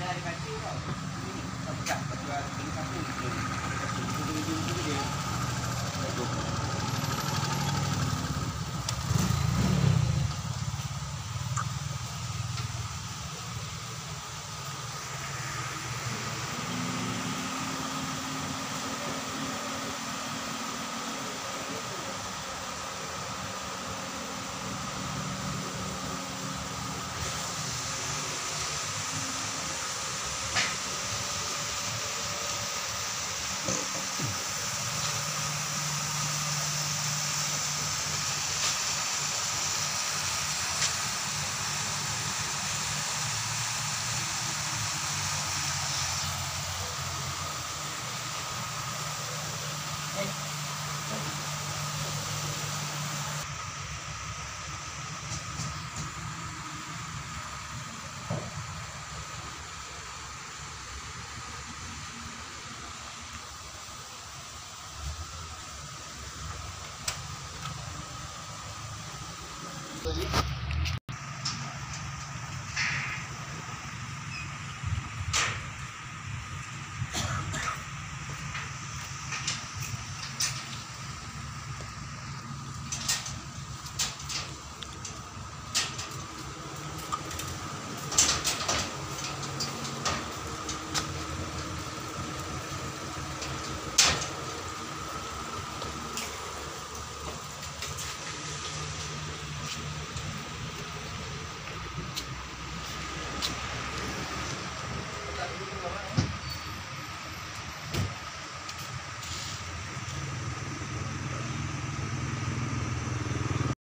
dari kok. Ini pecah, kedua ini satu করি